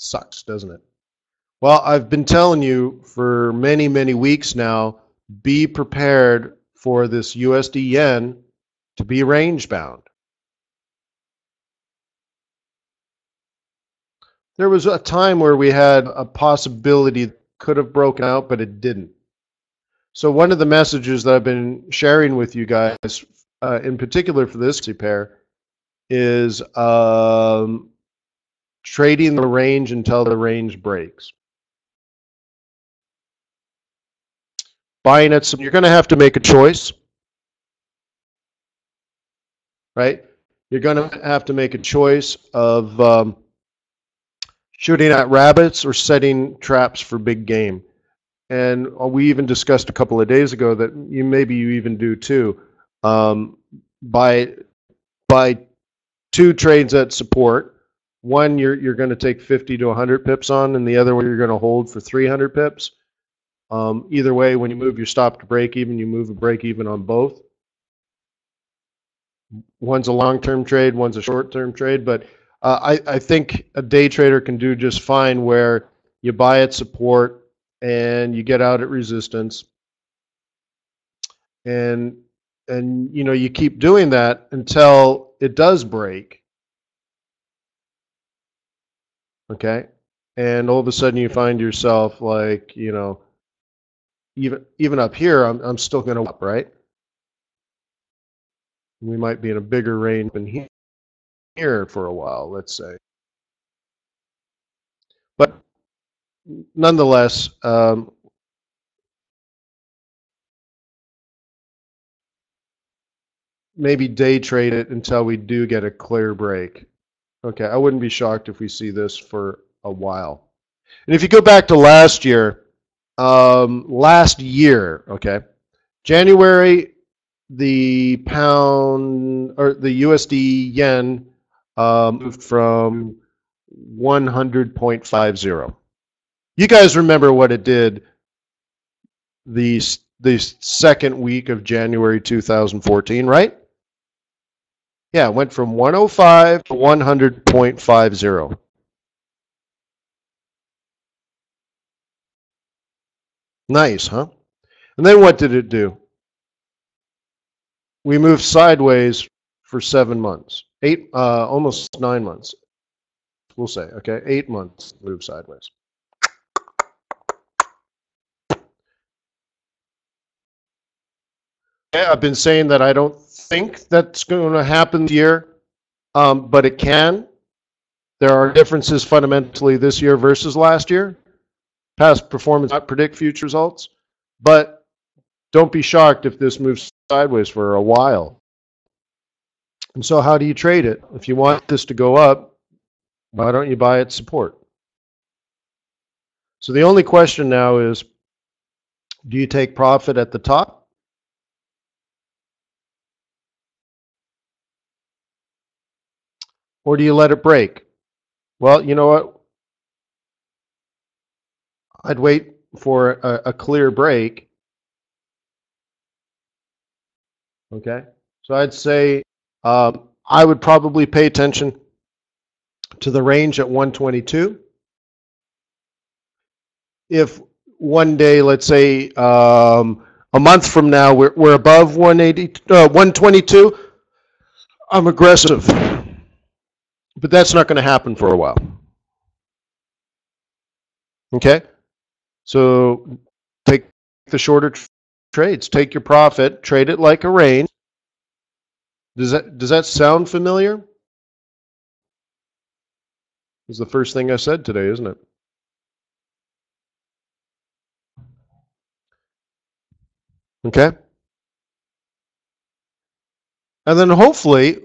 sucks, doesn't it? Well, I've been telling you for many, many weeks now be prepared for this USD yen to be range bound. There was a time where we had a possibility could have broken out, but it didn't. So one of the messages that I've been sharing with you guys, uh, in particular for this pair, is um, trading the range until the range breaks. Buying at some, you're going to have to make a choice, right? You're going to have to make a choice of um, shooting at rabbits or setting traps for big game. And uh, we even discussed a couple of days ago that you maybe you even do too. Um, by by two trades at support, one you're you're going to take 50 to 100 pips on, and the other one you're going to hold for 300 pips. Um, either way, when you move your stop to break even, you move a break even on both. One's a long-term trade, one's a short-term trade, but uh, I, I think a day trader can do just fine where you buy at support and you get out at resistance, and and you know you keep doing that until it does break. Okay, and all of a sudden you find yourself like you know even even up here, I'm I'm still going to up, right? We might be in a bigger range than here here for a while, let's say. But nonetheless, um, maybe day trade it until we do get a clear break. Okay, I wouldn't be shocked if we see this for a while. And if you go back to last year, um, last year, okay, January, the pound or the USD yen uh, moved from 100.50. You guys remember what it did the the second week of January 2014, right? Yeah, it went from 105 to 100.50. Nice, huh? And then what did it do? We moved sideways for seven months, eight, uh, almost nine months. We'll say, okay, eight months move sideways. Yeah, I've been saying that I don't think that's going to happen this year, um, but it can. There are differences fundamentally this year versus last year. Past performance not predict future results, but don't be shocked if this moves sideways for a while. And so how do you trade it? If you want this to go up, why don't you buy at support? So the only question now is, do you take profit at the top? Or do you let it break? Well, you know what? I'd wait for a, a clear break. Okay, so I'd say um, I would probably pay attention to the range at 122. If one day, let's say, um, a month from now, we're, we're above 180, uh, 122, I'm aggressive. But that's not going to happen for a while. Okay? So take the shorter tr- trades, take your profit, trade it like a range. Does that, does that sound familiar? Is the first thing I said today, isn't it? Okay? And then hopefully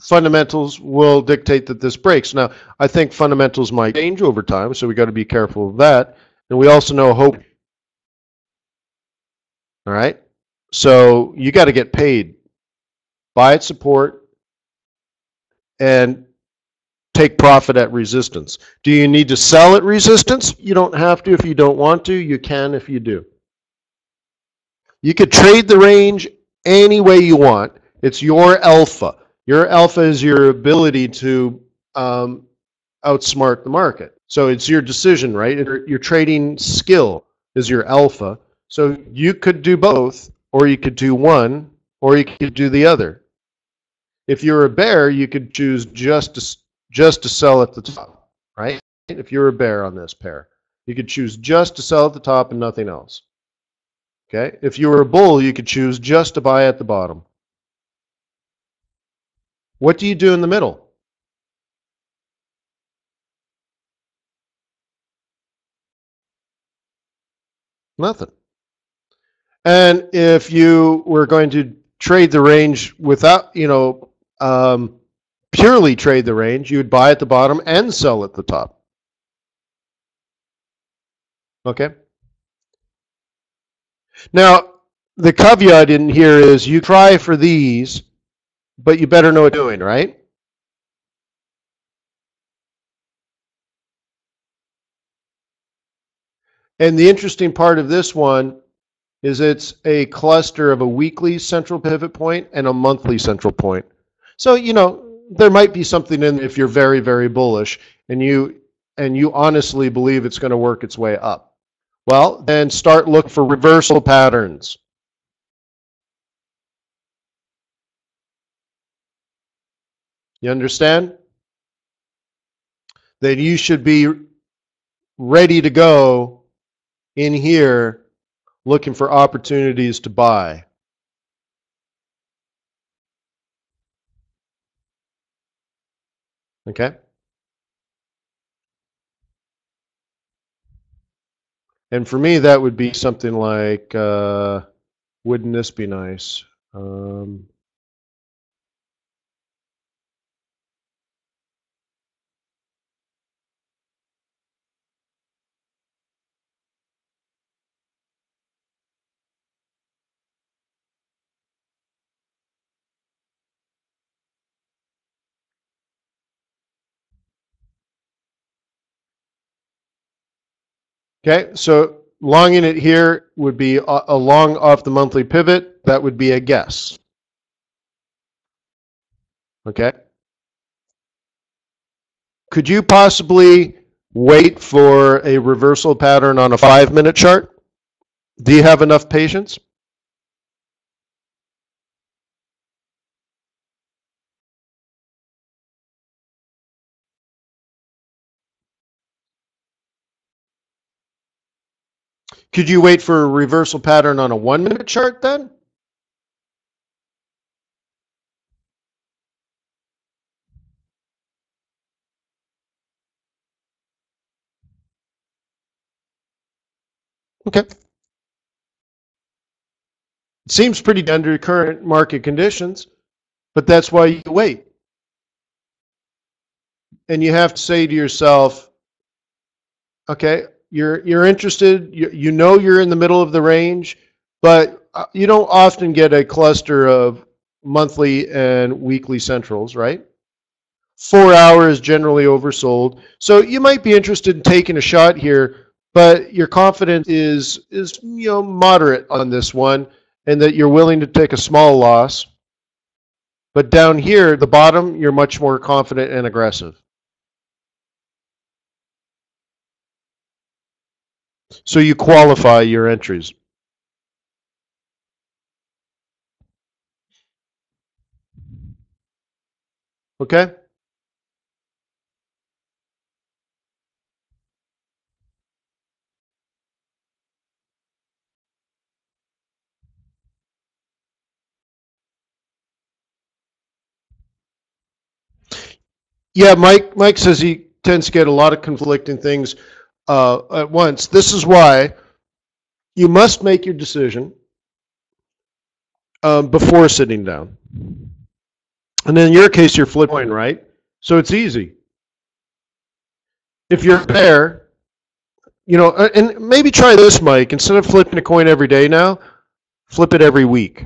fundamentals will dictate that this breaks. Now, I think fundamentals might change over time, so we got to be careful of that. And we also know hope. All right? So you got to get paid. Buy at support and take profit at resistance. Do you need to sell at resistance? You don't have to if you don't want to. You can if you do. You could trade the range any way you want. It's your alpha. Your alpha is your ability to um, outsmart the market. So it's your decision, right? Your, your trading skill is your alpha. So you could do both, or you could do one, or you could do the other. If you're a bear, you could choose just to just to sell at the top, right? If you're a bear on this pair, you could choose just to sell at the top and nothing else. Okay? If you were a bull, you could choose just to buy at the bottom. What do you do in the middle? Nothing. And if you were going to trade the range without, you know, um, purely trade the range, you would buy at the bottom and sell at the top. Okay? Now, the caveat in here is you try for these, but you better know what you're doing, right? And the interesting part of this one is it's a cluster of a weekly central pivot point and a monthly central point. So, you know, there might be something in if you're very, very bullish and you and you honestly believe it's going to work its way up. Well, then start look for reversal patterns. You understand? Then you should be ready to go in here looking for opportunities to buy. Okay? And for me, that would be something like, uh, wouldn't this be nice? Um, Okay, so longing it here would be a, long off the monthly pivot. That would be a guess. Okay. Could you possibly wait for a reversal pattern on a five minute chart? Do you have enough patience? Could you wait for a reversal pattern on a one minute chart then? Okay. It seems pretty under current market conditions, but that's why you wait. And you have to say to yourself, okay, you're you're interested, you, you know you're in the middle of the range, but uh, you don't often get a cluster of monthly and weekly centrals, right? Four hours generally oversold. So you might be interested in taking a shot here, but your confidence is is you know moderate on this one, and that you're willing to take a small loss. But down here, the bottom, you're much more confident and aggressive. So you qualify your entries. Okay? Yeah, Mike. Mike says he tends to get a lot of conflicting things uh, at once. This is why you must make your decision um, before sitting down. And in your case, you're flipping, right? So it's easy. If you're there, you know, uh, and maybe try this, Mike. Instead of flipping a coin every day now, flip it every week.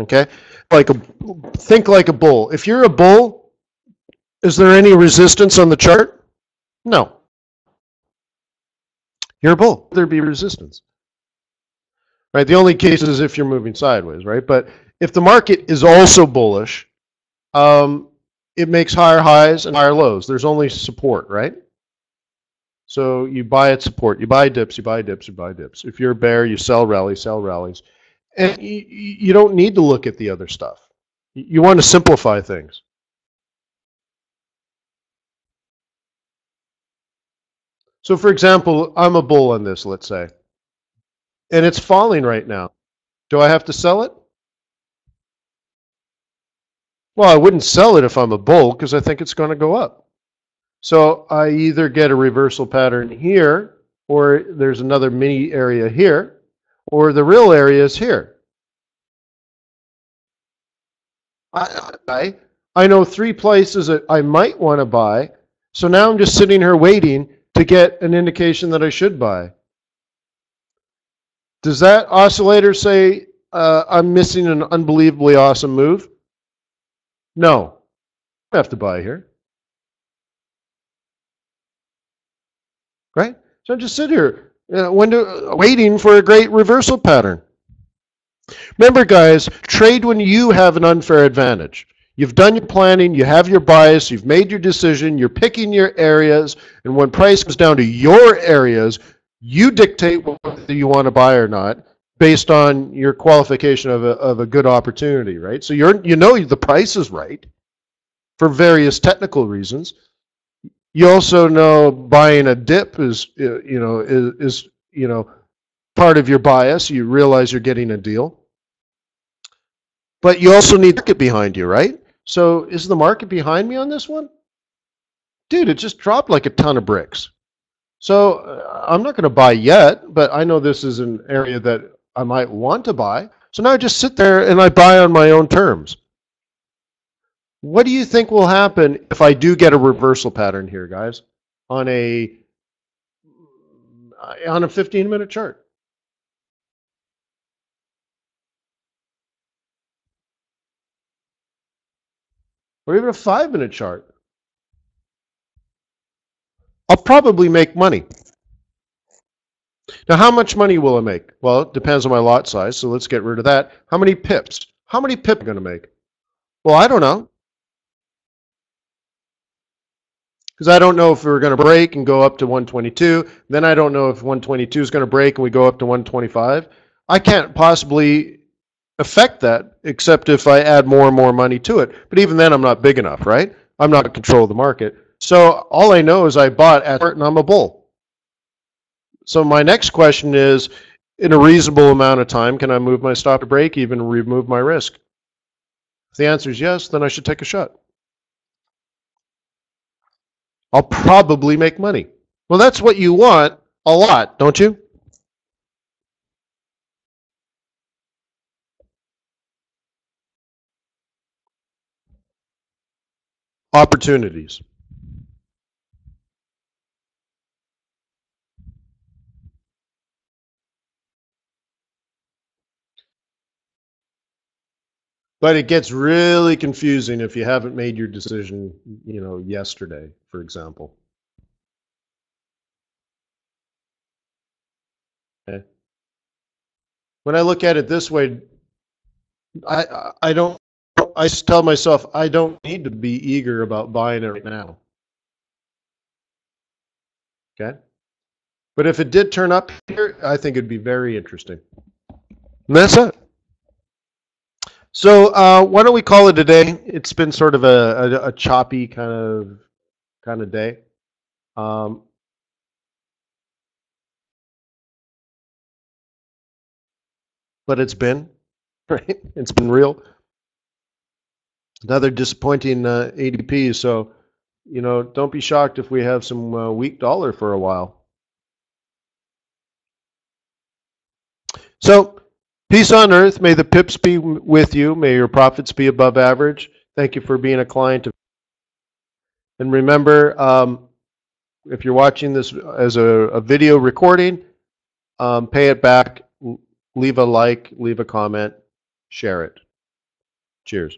Okay? Like a think like a bull. If you're a bull, is there any resistance on the chart? No. You're a bull. There be resistance. Right? The only case is if you're moving sideways, right? But if the market is also bullish, um, it makes higher highs and higher lows. There's only support, right? So you buy at support, you buy dips, you buy dips, you buy dips. If you're a bear, you sell rallies, sell rallies. And you, you don't need to look at the other stuff. You want to simplify things. So, for example, I'm a bull on this, let's say, and it's falling right now. Do I have to sell it? Well, I wouldn't sell it if I'm a bull because I think it's going to go up. So I either get a reversal pattern here, or there's another mini area here, or the real area is here. I, I, I know three places that I might want to buy. So now I'm just sitting here waiting to get an indication that I should buy. Does that oscillator say uh, I'm missing an unbelievably awesome move? No. I have to buy here. Right? So I just sit here uh, to, waiting for a great reversal pattern. Remember, guys, trade when you have an unfair advantage. You've done your planning, you have your bias, you've made your decision, you're picking your areas, and when price comes down to your areas, you dictate whether you want to buy or not based on your qualification of a, of a good opportunity, right? So you're you know the price is right for various technical reasons. You also know buying a dip is uh, you know is, is you know part of your bias. You realize you're getting a deal. But you also need the market behind you, right? So is the market behind me on this one? Dude, it just dropped like a ton of bricks. So uh, I'm not going to buy yet, but I know this is an area that I might want to buy. So now I just sit there and I buy on my own terms. What do you think will happen if I do get a reversal pattern here, guys, on a on a 15 minute chart? Or even a five minute chart. I'll probably make money. Now, how much money will I make? Well, it depends on my lot size, so let's get rid of that. How many pips? How many pips am I going to make? Well, I don't know. Because I don't know if we're going to break and go up to 122. Then I don't know if 122 is going to break and we go up to 125. I can't possibly affect that except if I add more and more money to it. But even then, I'm not big enough, right? I'm not in control of the market. So all I know is I bought at and I'm a bull. So my next question is, in a reasonable amount of time, can I move my stop to break even remove my risk? If the answer is yes, then I should take a shot. I'll probably make money. Well, that's what you want a lot, don't you? Opportunities. But it gets really confusing if you haven't made your decision, you know, yesterday, for example. Okay. When I look at it this way, I I don't I tell myself I don't need to be eager about buying it right now. Okay. But if it did turn up here, I think it'd be very interesting. And that's it. So uh, why don't we call it a day? It's been sort of a, a, a choppy kind of kind of day. Um, but it's been right. It's been real. Another disappointing uh, ADP. So you know, don't be shocked if we have some uh, weak dollar for a while. So Peace on earth. May the pips be with you. May your profits be above average. Thank you for being a client. of- And remember, um, if you're watching this as a, a video recording, um, pay it back, leave a like, leave a comment, share it. Cheers.